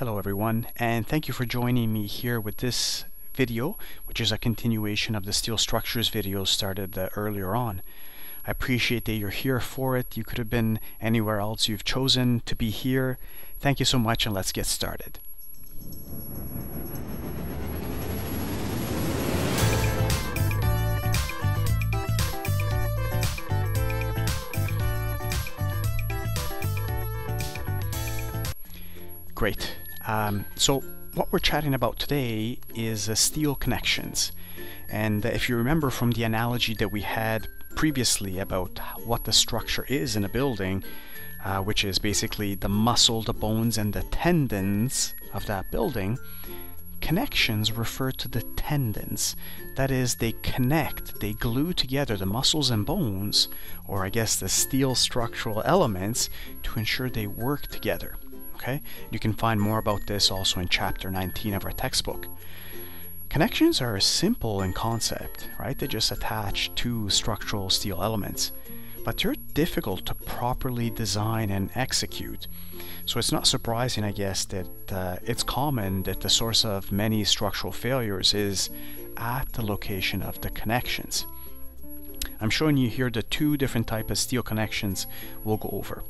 Hello everyone and thank you for joining me here with this video which is a continuation of the steel structures video started uh, earlier on. I appreciate that you're here for it. You could have been anywhere else. You've chosen to be here. Thank you so much and let's get started. Great. Um, so what we're chatting about today is uh, steel connections. And if you remember from the analogy that we had previously about what the structure is in a building, uh, which is basically the muscle, the bones, and the tendons of that building, connections refer to the tendons. That is, they connect, they glue together the muscles and bones, or I guess the steel structural elements, to ensure they work together okay? You can find more about this also in chapter 19 of our textbook. Connections are simple in concept, right? They just attach two structural steel elements, but they're difficult to properly design and execute. So it's not surprising, I guess, that uh, it's common that the source of many structural failures is at the location of the connections. I'm showing you here the two different type of steel connections we'll go over.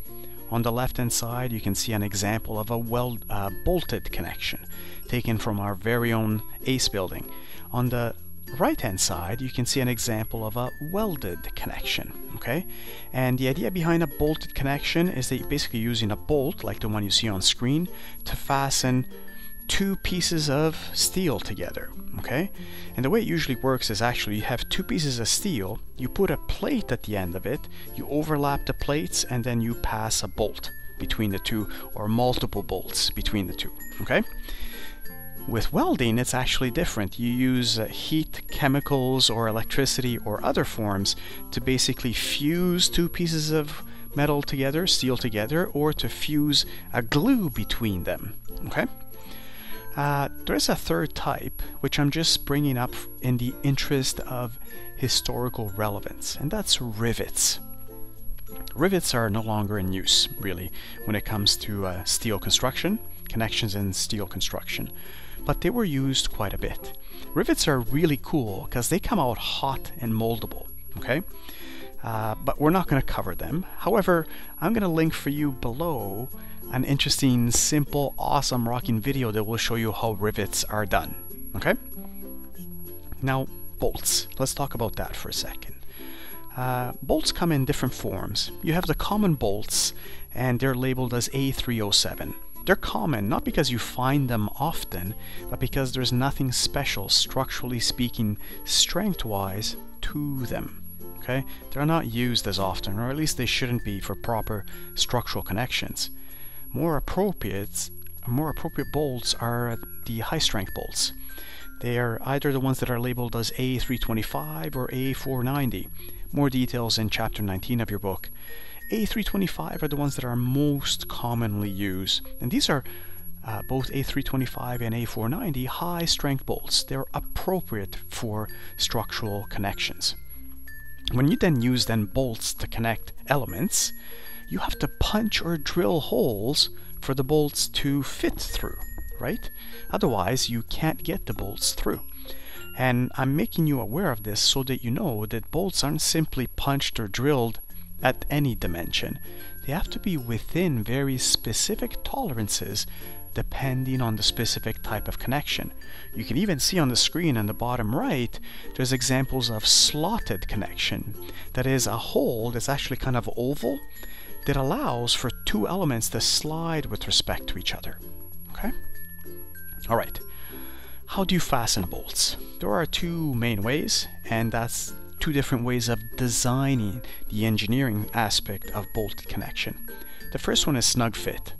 On the left hand side you can see an example of a well uh, bolted connection taken from our very own ACE building. On the right hand side you can see an example of a welded connection okay and the idea behind a bolted connection is that you're basically using a bolt like the one you see on screen to fasten two pieces of steel together okay? And the way it usually works is actually you have two pieces of steel you put a plate at the end of it you overlap the plates and then you pass a bolt between the two or multiple bolts between the two okay? With welding it's actually different. You use uh, heat chemicals or electricity or other forms to basically fuse two pieces of metal together steel together or to fuse a glue between them okay uh, there's a third type, which I'm just bringing up in the interest of historical relevance, and that's rivets. Rivets are no longer in use, really, when it comes to uh, steel construction, connections in steel construction, but they were used quite a bit. Rivets are really cool because they come out hot and moldable, okay? Uh, but we're not going to cover them. However, I'm going to link for you below an interesting, simple, awesome rocking video that will show you how rivets are done. Okay? Now, bolts. Let's talk about that for a second. Uh, bolts come in different forms. You have the common bolts, and they're labeled as A307. They're common not because you find them often, but because there's nothing special, structurally speaking, strength-wise, to them. Okay? They're not used as often, or at least they shouldn't be for proper structural connections. More appropriate, more appropriate bolts are the high strength bolts. They are either the ones that are labeled as A325 or A490. More details in chapter 19 of your book. A325 are the ones that are most commonly used, and these are uh, both A325 and A490 high strength bolts. They're appropriate for structural connections. When you then use then bolts to connect elements, you have to punch or drill holes for the bolts to fit through, right? Otherwise, you can't get the bolts through. And I'm making you aware of this so that you know that bolts aren't simply punched or drilled at any dimension. They have to be within very specific tolerances depending on the specific type of connection. You can even see on the screen on the bottom right, there's examples of slotted connection. That is a hole that's actually kind of oval that allows for two elements to slide with respect to each other. Okay? Alright. How do you fasten bolts? There are two main ways, and that's two different ways of designing the engineering aspect of bolt connection. The first one is snug fit,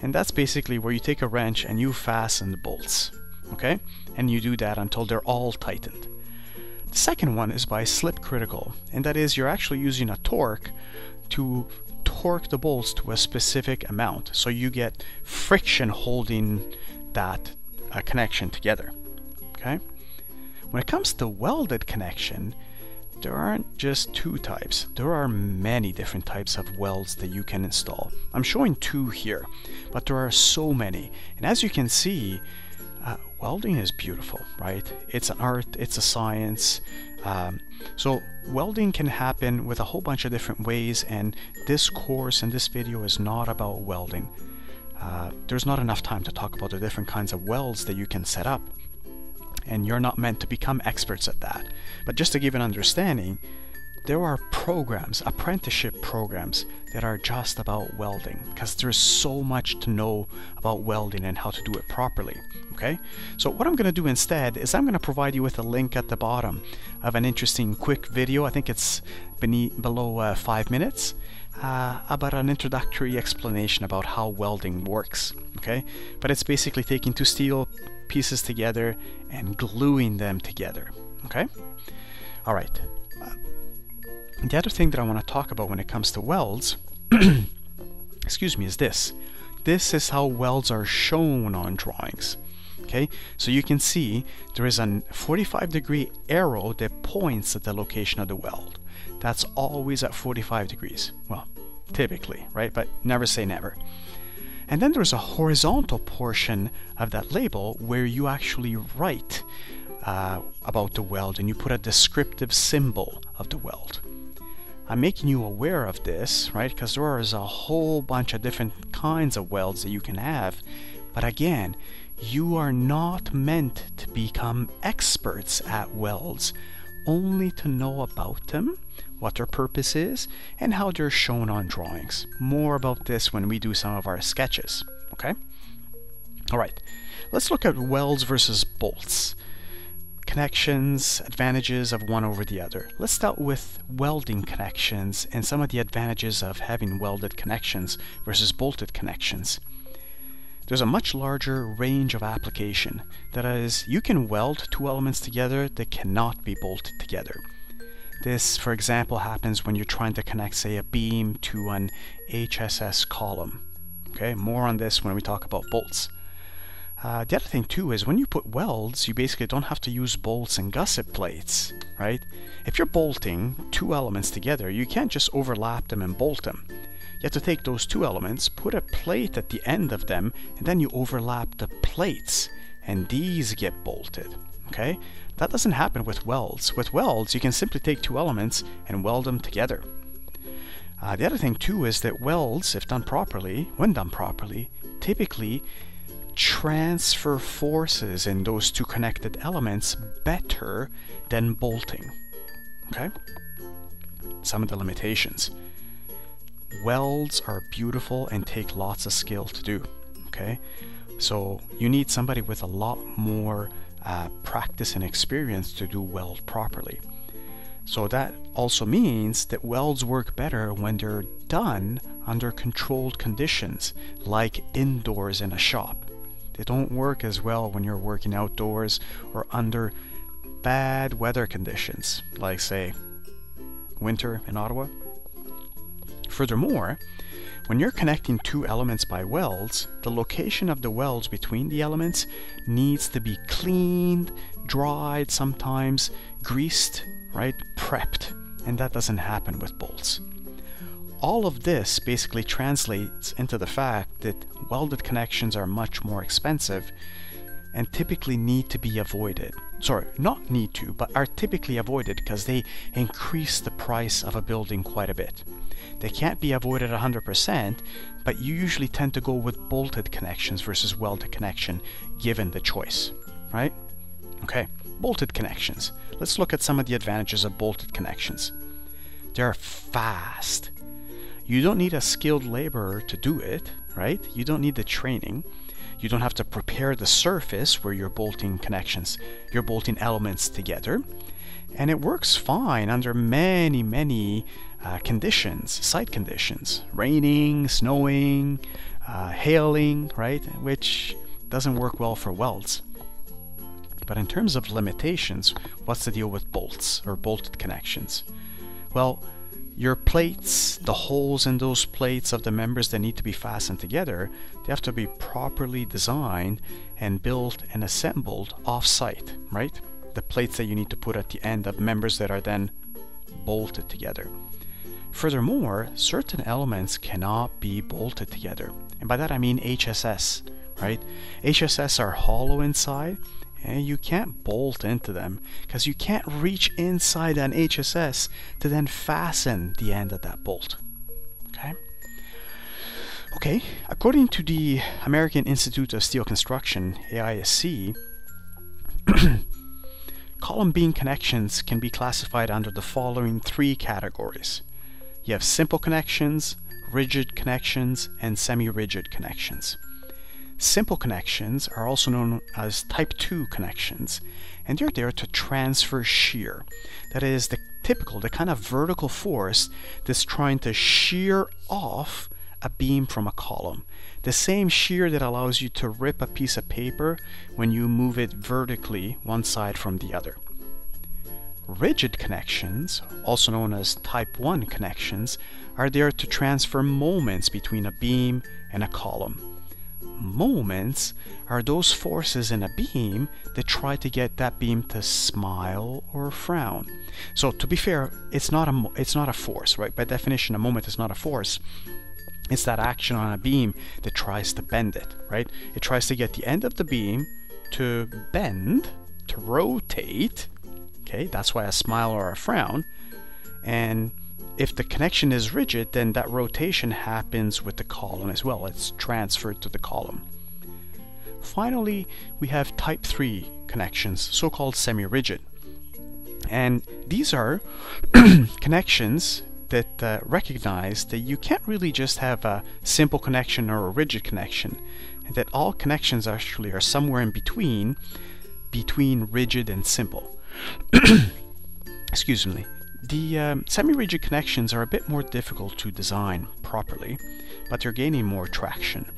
and that's basically where you take a wrench and you fasten the bolts, okay? And you do that until they're all tightened. The second one is by slip critical, and that is you're actually using a torque to torque the bolts to a specific amount so you get friction holding that uh, connection together okay when it comes to welded connection there aren't just two types. There are many different types of welds that you can install. I'm showing two here, but there are so many. And as you can see, uh, welding is beautiful, right? It's an art, it's a science. Um, so welding can happen with a whole bunch of different ways and this course and this video is not about welding. Uh, there's not enough time to talk about the different kinds of welds that you can set up and you're not meant to become experts at that. But just to give an understanding, there are programs, apprenticeship programs, that are just about welding because there's so much to know about welding and how to do it properly. Okay, so what I'm going to do instead is I'm going to provide you with a link at the bottom of an interesting quick video. I think it's beneath, below uh, five minutes. Uh, about an introductory explanation about how welding works. Okay, but it's basically taking two steel pieces together and gluing them together. Okay, all right. The other thing that I want to talk about when it comes to welds, excuse me, is this. This is how welds are shown on drawings. Okay, so you can see there is a 45 degree arrow that points at the location of the weld. That's always at 45 degrees. Well, typically, right? But never say never. And then there's a horizontal portion of that label where you actually write uh, about the weld and you put a descriptive symbol of the weld. I'm making you aware of this, right? Because there is a whole bunch of different kinds of welds that you can have. But again, you are not meant to become experts at welds, only to know about them, what their purpose is, and how they're shown on drawings. More about this when we do some of our sketches, okay? All right, let's look at welds versus bolts connections, advantages of one over the other. Let's start with welding connections and some of the advantages of having welded connections versus bolted connections. There's a much larger range of application. That is, you can weld two elements together that cannot be bolted together. This, for example, happens when you're trying to connect, say, a beam to an HSS column. Okay, more on this when we talk about bolts. Uh, the other thing too is when you put welds, you basically don't have to use bolts and gusset plates, right? If you're bolting two elements together, you can't just overlap them and bolt them. You have to take those two elements, put a plate at the end of them, and then you overlap the plates, and these get bolted, okay? That doesn't happen with welds. With welds, you can simply take two elements and weld them together. Uh, the other thing too is that welds, if done properly, when done properly, typically transfer forces in those two connected elements better than bolting. Okay? Some of the limitations. Welds are beautiful and take lots of skill to do. Okay? So you need somebody with a lot more uh, practice and experience to do weld properly. So that also means that welds work better when they're done under controlled conditions, like indoors in a shop. They don't work as well when you're working outdoors or under bad weather conditions, like, say, winter in Ottawa. Furthermore, when you're connecting two elements by welds, the location of the welds between the elements needs to be cleaned, dried sometimes, greased, right, prepped, and that doesn't happen with bolts all of this basically translates into the fact that welded connections are much more expensive and typically need to be avoided. Sorry, not need to, but are typically avoided because they increase the price of a building quite a bit. They can't be avoided 100%, but you usually tend to go with bolted connections versus welded connection given the choice, right? Okay, bolted connections. Let's look at some of the advantages of bolted connections. They're fast. You don't need a skilled laborer to do it, right? You don't need the training. You don't have to prepare the surface where you're bolting connections, you're bolting elements together. And it works fine under many, many uh, conditions, site conditions. Raining, snowing, uh, hailing, right? Which doesn't work well for welds. But in terms of limitations, what's the deal with bolts or bolted connections? Well, your plates, the holes in those plates of the members that need to be fastened together, they have to be properly designed and built and assembled off-site, right? The plates that you need to put at the end of members that are then bolted together. Furthermore, certain elements cannot be bolted together. And by that I mean HSS, right? HSS are hollow inside and you can't bolt into them because you can't reach inside an HSS to then fasten the end of that bolt. Okay? Okay, according to the American Institute of Steel Construction, AISC, column beam connections can be classified under the following three categories. You have simple connections, rigid connections, and semi-rigid connections. Simple connections are also known as type 2 connections, and they're there to transfer shear. That is the typical, the kind of vertical force that's trying to shear off a beam from a column. The same shear that allows you to rip a piece of paper when you move it vertically one side from the other. Rigid connections, also known as type 1 connections, are there to transfer moments between a beam and a column. Moments are those forces in a beam that try to get that beam to smile or frown. So to be fair, it's not a it's not a force, right? By definition, a moment is not a force. It's that action on a beam that tries to bend it, right? It tries to get the end of the beam to bend, to rotate. Okay, that's why a smile or a frown. And if the connection is rigid, then that rotation happens with the column as well. It's transferred to the column. Finally, we have type 3 connections, so-called semi-rigid. And these are connections that uh, recognize that you can't really just have a simple connection or a rigid connection, and that all connections actually are somewhere in between, between rigid and simple. Excuse me. The um, semi-rigid connections are a bit more difficult to design properly, but they're gaining more traction.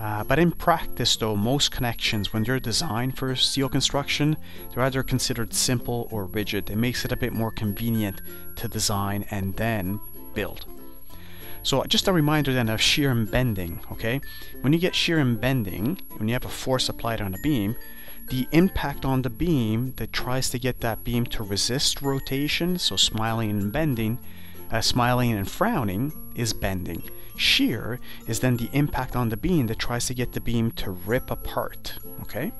Uh, but in practice though, most connections, when they're designed for steel construction, they're either considered simple or rigid. It makes it a bit more convenient to design and then build. So just a reminder then of shear and bending, okay? When you get shear and bending, when you have a force applied on a beam, the impact on the beam that tries to get that beam to resist rotation, so smiling and bending, uh, smiling and frowning, is bending. Shear is then the impact on the beam that tries to get the beam to rip apart. Okay?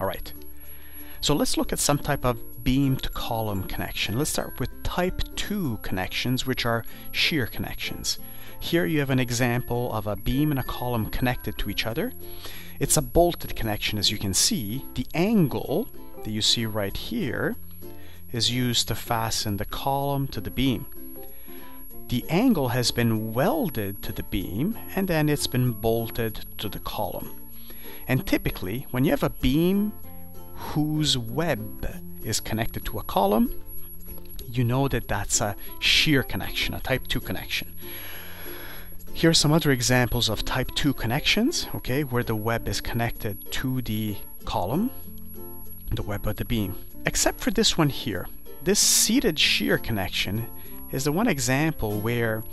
Alright. So let's look at some type of beam to column connection. Let's start with type 2 connections, which are shear connections. Here you have an example of a beam and a column connected to each other. It's a bolted connection as you can see. The angle that you see right here is used to fasten the column to the beam. The angle has been welded to the beam and then it's been bolted to the column. And typically, when you have a beam whose web is connected to a column, you know that that's a shear connection, a type 2 connection. Here are some other examples of type 2 connections, okay, where the web is connected to the column, the web of the beam. Except for this one here. This seated shear connection is the one example where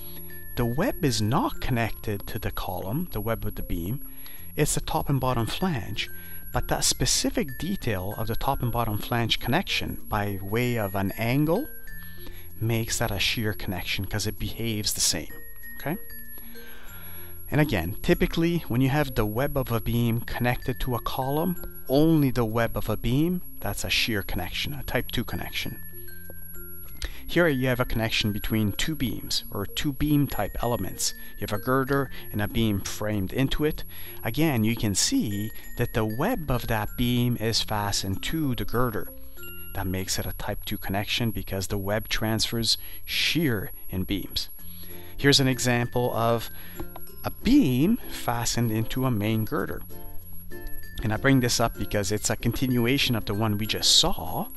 the web is not connected to the column, the web of the beam, it's the top and bottom flange, but that specific detail of the top and bottom flange connection by way of an angle makes that a shear connection because it behaves the same, okay? And again, typically when you have the web of a beam connected to a column, only the web of a beam, that's a shear connection, a type 2 connection. Here you have a connection between two beams, or two beam type elements. You have a girder and a beam framed into it. Again, you can see that the web of that beam is fastened to the girder. That makes it a type 2 connection because the web transfers shear in beams. Here's an example of a beam fastened into a main girder. And I bring this up because it's a continuation of the one we just saw,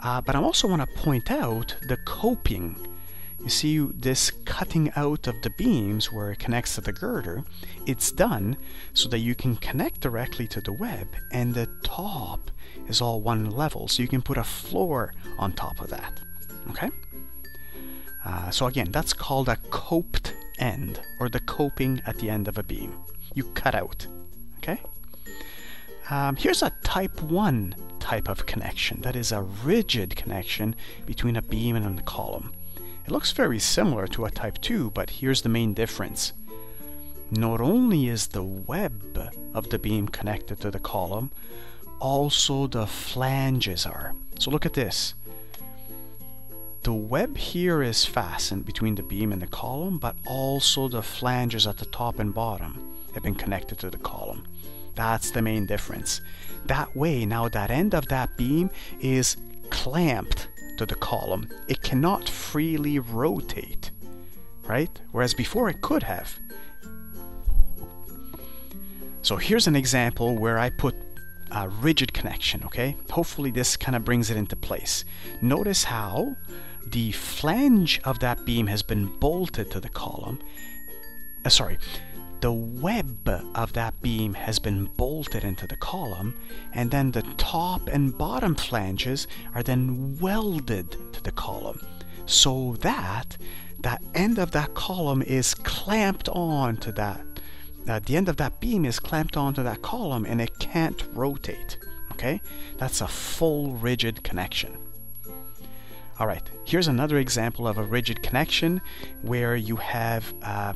uh, but I also want to point out the coping. You see this cutting out of the beams where it connects to the girder, it's done so that you can connect directly to the web and the top is all one level so you can put a floor on top of that. Okay? Uh, so again, that's called a coped end, or the coping at the end of a beam. You cut out. Okay? Um, here's a type 1 type of connection. That is a rigid connection between a beam and a column. It looks very similar to a type 2, but here's the main difference. Not only is the web of the beam connected to the column, also the flanges are. So look at this. The web here is fastened between the beam and the column, but also the flanges at the top and bottom have been connected to the column. That's the main difference. That way, now that end of that beam is clamped to the column. It cannot freely rotate, right? Whereas before it could have. So here's an example where I put a rigid connection, okay? Hopefully this kind of brings it into place. Notice how the flange of that beam has been bolted to the column. Uh, sorry, the web of that beam has been bolted into the column, and then the top and bottom flanges are then welded to the column, so that that end of that column is clamped on to that. Uh, the end of that beam is clamped onto that column and it can't rotate. Okay, that's a full rigid connection. Alright, here's another example of a rigid connection where you have uh,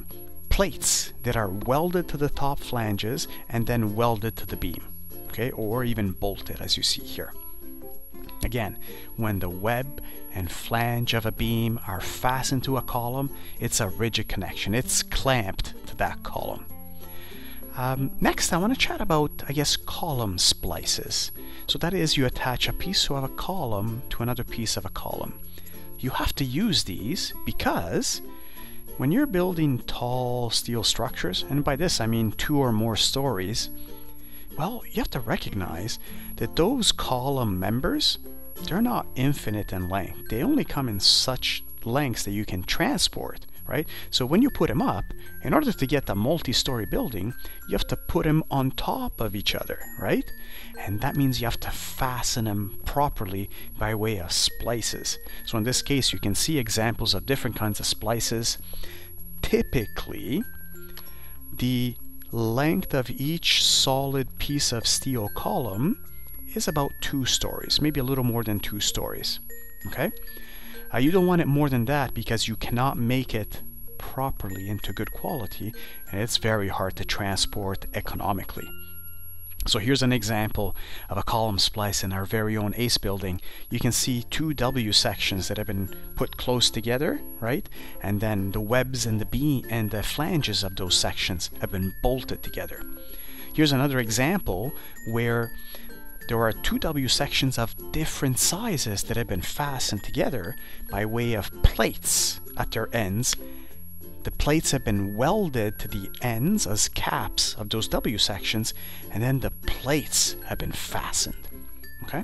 plates that are welded to the top flanges and then welded to the beam, okay, or even bolted as you see here. Again, when the web and flange of a beam are fastened to a column, it's a rigid connection. It's clamped to that column. Um, next, I want to chat about, I guess, column splices. So that is, you attach a piece of a column to another piece of a column. You have to use these because when you're building tall steel structures, and by this I mean two or more stories, well, you have to recognize that those column members, they're not infinite in length. They only come in such lengths that you can transport, right? So when you put them up, in order to get a multi-story building, you have to put them on top of each other, right? And that means you have to fasten them properly by way of splices. So in this case, you can see examples of different kinds of splices. Typically, the length of each solid piece of steel column is about two stories, maybe a little more than two stories. Okay? Uh, you don't want it more than that because you cannot make it properly into good quality and it's very hard to transport economically. So here's an example of a column splice in our very own ACE building. You can see two W sections that have been put close together, right? And then the webs and the beam and the flanges of those sections have been bolted together. Here's another example where there are two W sections of different sizes that have been fastened together by way of plates at their ends the plates have been welded to the ends as caps of those W sections, and then the plates have been fastened. Okay?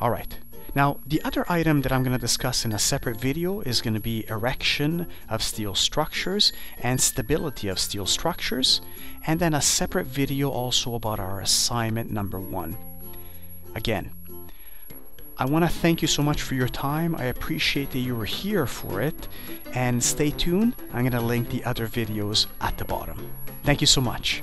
Alright. Now, the other item that I'm going to discuss in a separate video is going to be erection of steel structures and stability of steel structures, and then a separate video also about our assignment number one. Again, I want to thank you so much for your time. I appreciate that you were here for it. And stay tuned. I'm going to link the other videos at the bottom. Thank you so much.